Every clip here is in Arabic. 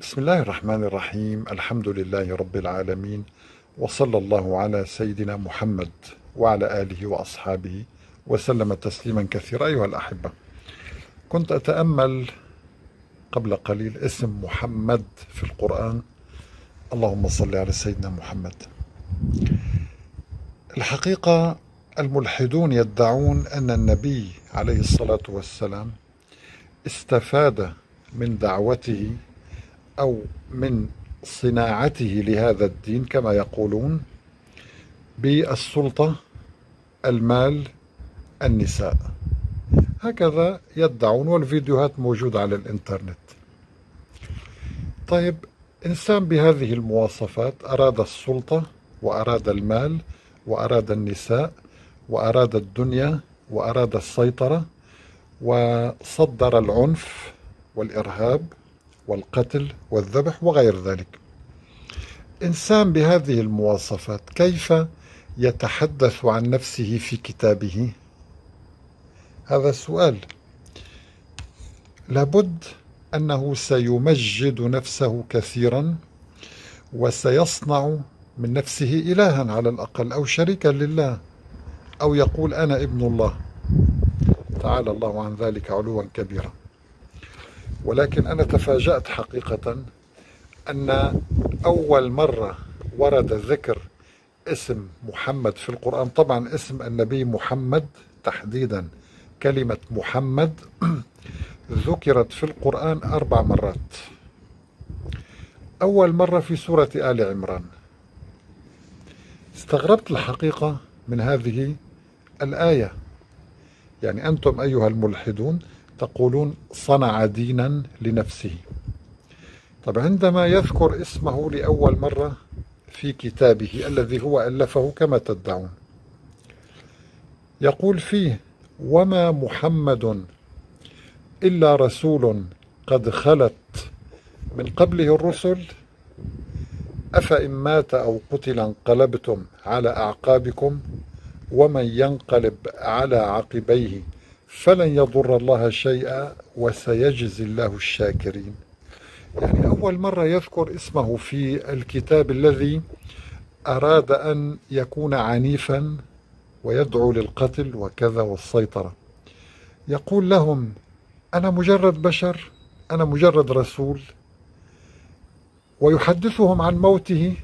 بسم الله الرحمن الرحيم. الحمد لله رب العالمين وصلى الله على سيدنا محمد وعلى آله وأصحابه وسلم تسليما كثيرا. أيها الأحبة كنت أتأمل قبل قليل اسم محمد في القرآن. اللهم صل على سيدنا محمد. الحقيقة الملحدون يدعون أن النبي عليه الصلاة والسلام استفاد من دعوته أو من صناعته لهذا الدين كما يقولون بالسلطة المال النساء. هكذا يدعون والفيديوهات موجودة على الإنترنت. طيب إنسان بهذه المواصفات أراد السلطة وأراد المال وأراد النساء وأراد الدنيا وأراد السيطرة وصدر العنف والإرهاب والقتل والذبح وغير ذلك. إنسان بهذه المواصفات كيف يتحدث عن نفسه في كتابه؟ هذا السؤال لابد أنه سيمجد نفسه كثيرا وسيصنع من نفسه إلها على الأقل أو شريكا لله أو يقول أنا ابن الله. تعالى الله عن ذلك علوا كبيرا. ولكن أنا تفاجأت حقيقة أن أول مرة ورد ذكر اسم محمد في القرآن. طبعا اسم النبي محمد تحديدا. كلمة محمد ذكرت في القرآن أربع مرات. أول مرة في سورة آل عمران. استغربت الحقيقة من هذه الآية. يعني أنتم أيها الملحدون تقولون صنع دينا لنفسه. طب عندما يذكر اسمه لأول مرة في كتابه الذي هو ألفه كما تدعون يقول فيه وما محمد إلا رسول قد خلت من قبله الرسل أفإن مات أو قتل انقلبتم على أعقابكم ومن ينقلب على عقبيه فلن يضر الله شيئا وسيجزي الله الشاكرين. يعني أول مرة يذكر اسمه في الكتاب الذي أراد أن يكون عنيفا ويدعو للقتل وكذا والسيطرة. يقول لهم أنا مجرد بشر أنا مجرد رسول. ويحدثهم عن موته.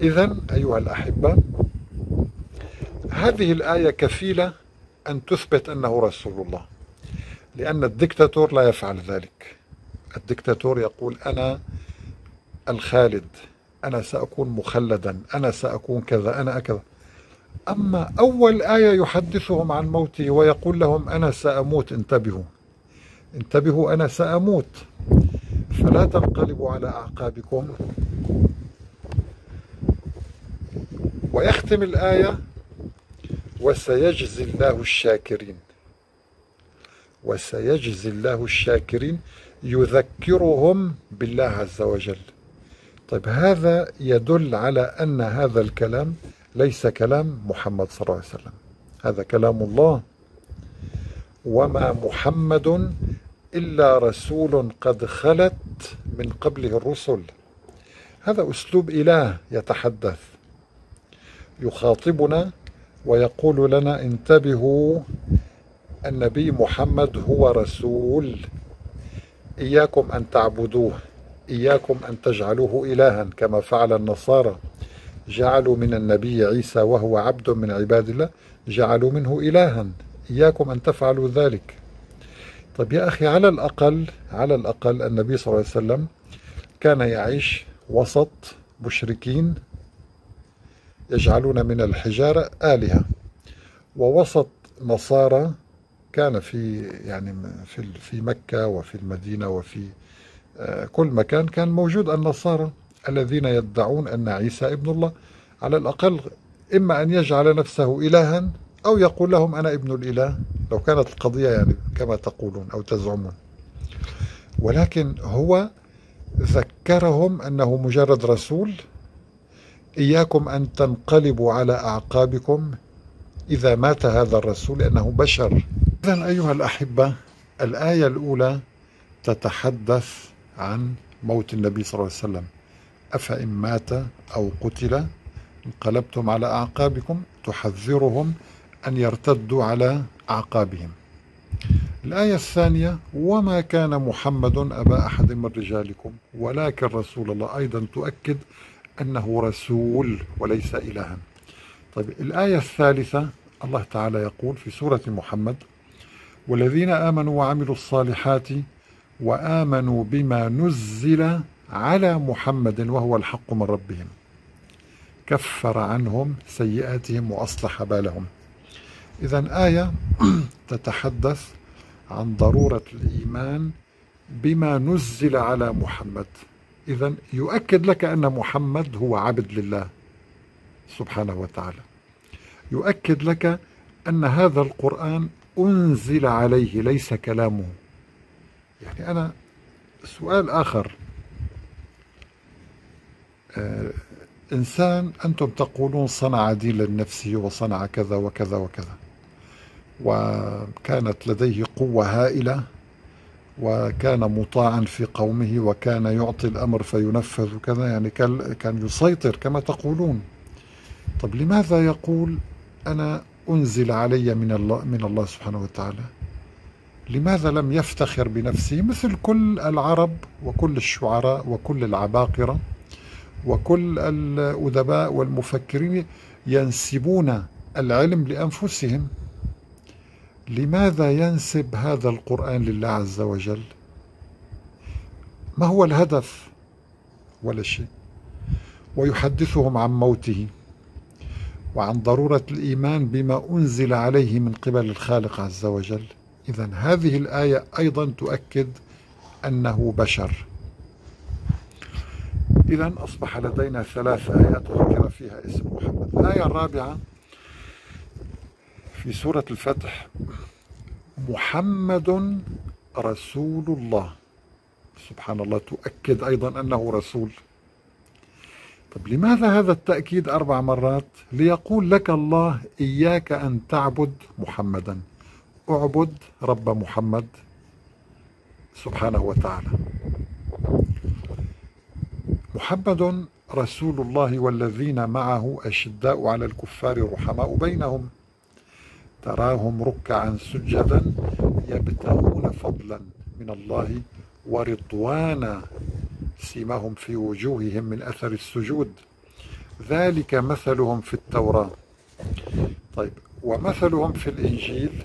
إذا أيها الأحبة هذه الآية كفيلة أن تثبت أنه رسول الله لأن الدكتاتور لا يفعل ذلك. الدكتاتور يقول أنا الخالد أنا سأكون مخلدا أنا سأكون كذا أنا كذا. أما أول آية يحدثهم عن موته ويقول لهم أنا سأموت انتبهوا. انتبهوا أنا سأموت. فلا تنقلبوا على أعقابكم. ويختم الآية وسيجزي الله الشاكرين. وسيجزي الله الشاكرين يذكرهم بالله عز وجل. طيب هذا يدل على أن هذا الكلام ليس كلام محمد صلى الله عليه وسلم. هذا كلام الله. وما محمد إلا رسول قد خلت من قبله الرسل. هذا أسلوب إله يتحدث. يخاطبنا ويقول لنا انتبهوا النبي محمد هو رسول. إياكم أن تعبدوه إياكم أن تجعلوه إلها كما فعل النصارى. جعلوا من النبي عيسى وهو عبد من عباد الله جعلوا منه إلها. إياكم أن تفعلوا ذلك. طيب يا أخي على الأقل على الأقل النبي صلى الله عليه وسلم كان يعيش وسط مشركين يجعلون من الحجارة آلهة. ووسط نصارى كان في يعني في في مكة وفي المدينة وفي آه، كل مكان كان موجود النصارى الذين يدعون أن عيسى ابن الله على الأقل إما أن يجعل نفسه إلها أو يقول لهم أنا ابن الإله لو كانت القضية يعني كما تقولون أو تزعمون. ولكن هو ذكرهم أنه مجرد رسول إياكم أن تنقلبوا على أعقابكم إذا مات هذا الرسول لأنه بشر. إذا أيها الأحبة الآية الأولى تتحدث عن موت النبي صلى الله عليه وسلم. أفإن مات أو قتل انقلبتم على أعقابكم تحذرهم أن يرتدوا على أعقابهم. الآية الثانية وما كان محمد أبا أحد من رجالكم ولكن رسول الله أيضا تؤكد أنه رسول وليس إلها. طيب الآية الثالثة الله تعالى يقول في سورة محمد والذين آمنوا وعملوا الصالحات وآمنوا بما نزل على محمد وهو الحق من ربهم كفر عنهم سيئاتهم وأصلح بالهم. إذا آية تتحدث عن ضرورة الإيمان بما نزل على محمد. إذا يؤكد لك أن محمد هو عبد لله سبحانه وتعالى. يؤكد لك أن هذا القرآن أنزل عليه ليس كلامه. يعني أنا سؤال آخر. آه إنسان أنتم تقولون صنع دين للنفس وصنع كذا وكذا وكذا وكانت لديه قوة هائلة. وكان مطاعا في قومه وكان يعطي الأمر فينفذ كذا يعني كان يسيطر كما تقولون. طب لماذا يقول أنا أنزل علي من الله من الله سبحانه وتعالى؟ لماذا لم يفتخر بنفسه مثل كل العرب وكل الشعراء وكل العباقرة وكل الأدباء والمفكرين ينسبون العلم لأنفسهم؟ لماذا ينسب هذا القرآن لله عز وجل؟ ما هو الهدف؟ ولا شيء. ويحدثهم عن موته وعن ضرورة الإيمان بما أنزل عليه من قبل الخالق عز وجل. إذا هذه الآية أيضا تؤكد أنه بشر. إذا أصبح لدينا ثلاث آيات ذكر فيها اسم محمد. الآية الرابعة في سورة الفتح. محمد رسول الله. سبحان الله تؤكد أيضا أنه رسول. طب لماذا هذا التأكيد أربع مرات؟ ليقول لك الله إياك أن تعبد محمدا. أعبد رب محمد. سبحانه وتعالى. محمد رسول الله والذين معه أشداء على الكفار رحماء بينهم. تراهم ركعا سجدا يبتغون فضلا من الله ورضوانا سيماهم في وجوههم من أثر السجود. ذلك مثلهم في التوراة. طيب ومثلهم في الإنجيل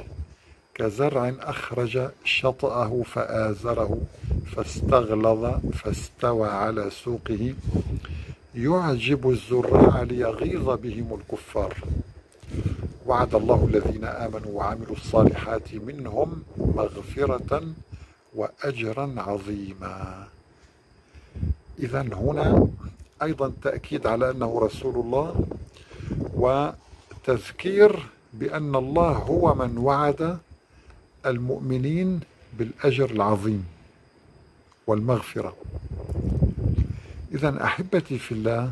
كزرع أخرج شطأه فآزره فاستغلظ فاستوى على سوقه. يعجب الزراع ليغيظ بهم الكفار. وعد الله الذين آمنوا وعملوا الصالحات منهم مغفرة وأجرا عظيما. إذا هنا أيضا تأكيد على أنه رسول الله وتذكير بأن الله هو من وعد المؤمنين بالأجر العظيم والمغفرة. إذا أحبتي في الله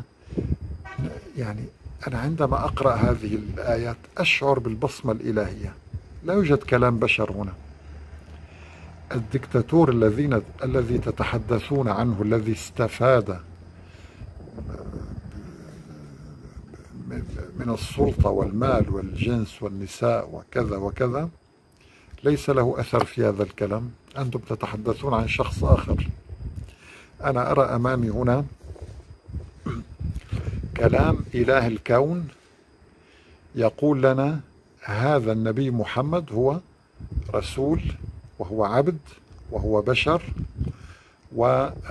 يعني أنا عندما أقرأ هذه الآيات أشعر بالبصمة الإلهية. لا يوجد كلام بشر هنا. الدكتاتور الذين الذي تتحدثون عنه الذي استفاد من السلطة والمال والجنس والنساء وكذا وكذا ليس له أثر في هذا الكلام. أنتم تتحدثون عن شخص آخر. أنا أرى أمامي هنا كلام إله الكون يقول لنا هذا النبي محمد هو رسول وهو عبد وهو بشر وحتى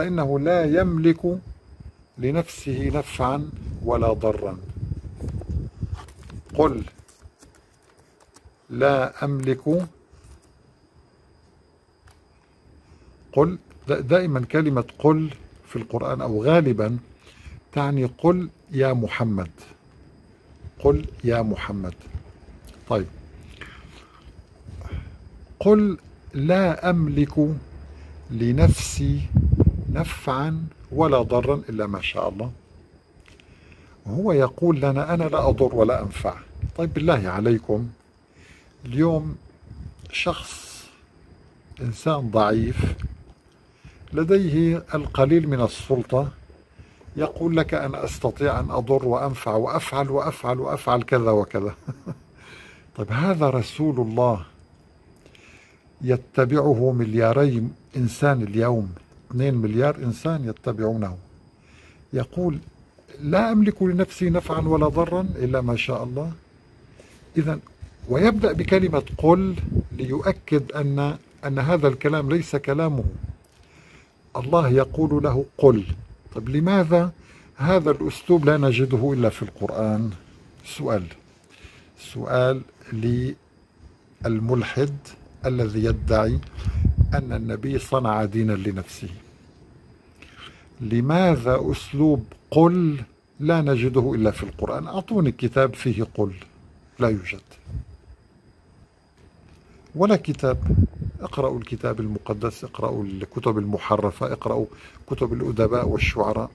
آه، إنه لا يملك لنفسه نفعا ولا ضرا. قل لا أملك قل دائما كلمة قل في القرآن أو غالبا تعني قل يا محمد. قل يا محمد. طيب. قل لا أملك لنفسي نفعا ولا ضرا إلا ما شاء الله. وهو يقول لنا أنا لا أضر ولا أنفع. طيب بالله عليكم. اليوم شخص إنسان ضعيف لديه القليل من السلطة يقول لك أنا أستطيع أن أضر وأنفع وأفعل وأفعل وأفعل كذا وكذا. طيب هذا رسول الله يتبعه ملياري إنسان اليوم. 2 مليار إنسان يتبعونه. يقول لا أملك لنفسي نفعا ولا ضرا إلا ما شاء الله. إذا ويبدأ بكلمة قل ليؤكد أن أن هذا الكلام ليس كلامه. الله يقول له قل. طيب لماذا هذا الأسلوب لا نجده إلا في القرآن؟ سؤال سؤال للملحد الذي يدعي أن النبي صنع دينا لنفسه. لماذا أسلوب قل لا نجده إلا في القرآن؟ أعطوني كتاب فيه قل لا يوجد. ولا كتاب. اقرأوا الكتاب المقدس اقرأوا الكتب المحرفة اقرأوا كتب الأدباء والشعراء.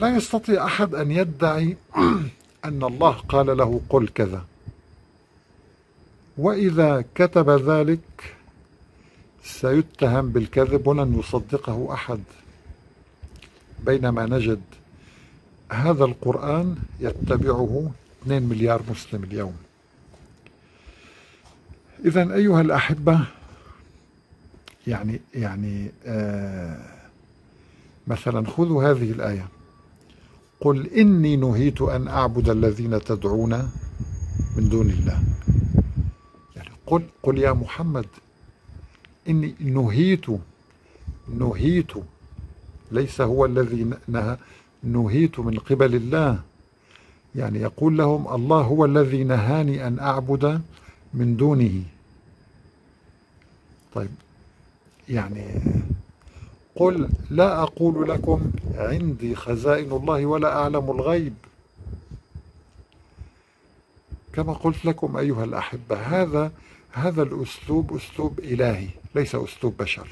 لا يستطيع أحد أن يدعي أن الله قال له قل كذا. وإذا كتب ذلك سيتهم بالكذب ولن يصدقه أحد. بينما نجد هذا القرآن يتبعه 2 مليار مسلم اليوم. إذا أيها الأحبة يعني يعني آه مثلا خذوا هذه الآية. قل إني نهيت أن أعبد الذين تدعون من دون الله. يعني قل قل يا محمد إني نهيت نهيت ليس هو الذي نهى نهيت من قبل الله. يعني يقول لهم الله هو الذي نهاني أن أعبد من دونه. طيب يعني قل لا أقول لكم عندي خزائن الله ولا أعلم الغيب. كما قلت لكم أيها الأحبة هذا هذا الأسلوب أسلوب إلهي ليس أسلوب بشر.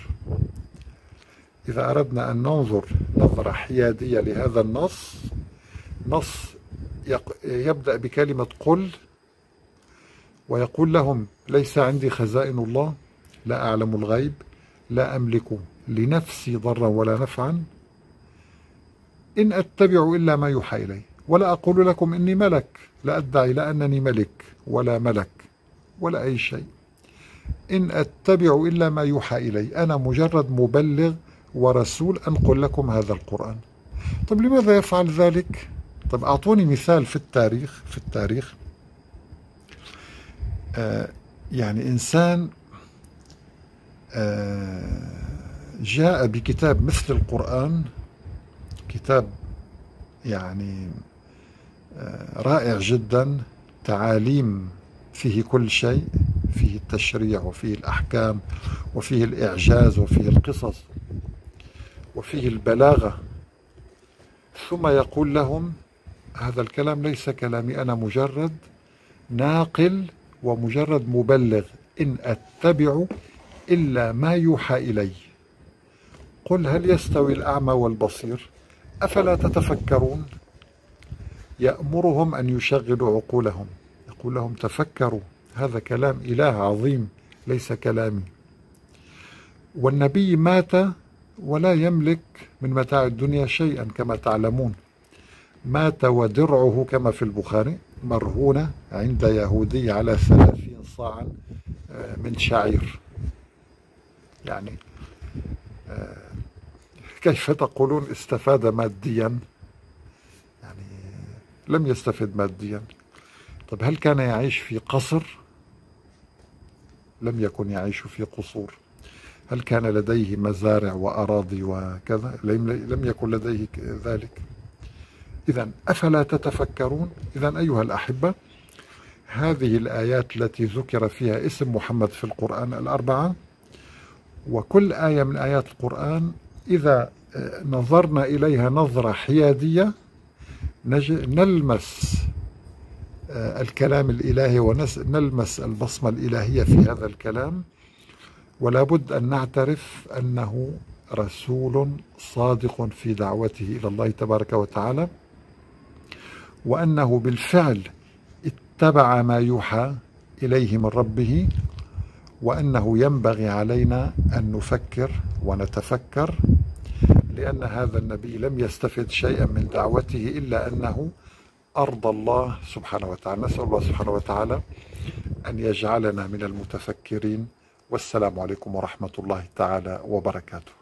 إذا أردنا أن ننظر نظرة حيادية لهذا النص نص يبدأ بكلمة قل ويقول لهم ليس عندي خزائن الله لا أعلم الغيب لا أملك لنفسي ضرا ولا نفعا إن أتبع إلا ما يوحى إلي ولا أقول لكم إني ملك لا أدعي لا أنني ملك ولا ملك ولا أي شيء. إن أتبع إلا ما يوحى إلي أنا مجرد مبلغ ورسول أنقل لكم هذا القرآن. طب لماذا يفعل ذلك؟ طب أعطوني مثال في التاريخ في التاريخ. يعني إنسان آه جاء بكتاب مثل القرآن كتاب يعني آه رائع جدا تعاليم فيه كل شيء فيه التشريع وفيه الأحكام وفيه الإعجاز وفيه القصص وفيه البلاغة. ثم يقول لهم هذا الكلام ليس كلامي أنا مجرد ناقل ومجرد مبلغ إن أتبع إلا ما يوحى إلي. قل هل يستوي الأعمى والبصير؟ أفلا تتفكرون؟ يأمرهم أن يشغلوا عقولهم. يقول لهم تفكروا هذا كلام إله عظيم ليس كلامي. والنبي مات ولا يملك من متاع الدنيا شيئا كما تعلمون. مات ودرعه كما في البخاري. مرهونة عند يهودي على ثلاثين صاعا آه، من شعير. يعني آه، كيف تقولون استفاد ماديا؟ يعني لم يستفد ماديا. طب هل كان يعيش في قصر؟ لم يكن يعيش في قصور. هل كان لديه مزارع وأراضي وكذا؟ لم يكن لديه ذلك. إذا أفلا تتفكرون؟ إذا أيها الأحبة هذه الآيات التي ذكر فيها اسم محمد في القرآن الأربعة وكل آية من آيات القرآن إذا نظرنا إليها نظرة حيادية نلمس آه، الكلام الإلهي ونلمس البصمة الإلهية في هذا الكلام ولا بد أن نعترف أنه رسول صادق في دعوته إلى الله تبارك وتعالى. وأنه بالفعل اتبع ما يوحى إليه من ربه وأنه ينبغي علينا أن نفكر ونتفكر لأن هذا النبي لم يستفد شيئا من دعوته إلا أنه أرضى الله سبحانه وتعالى. نسأل الله سبحانه وتعالى أن يجعلنا من المتفكرين. والسلام عليكم ورحمة الله تعالى وبركاته.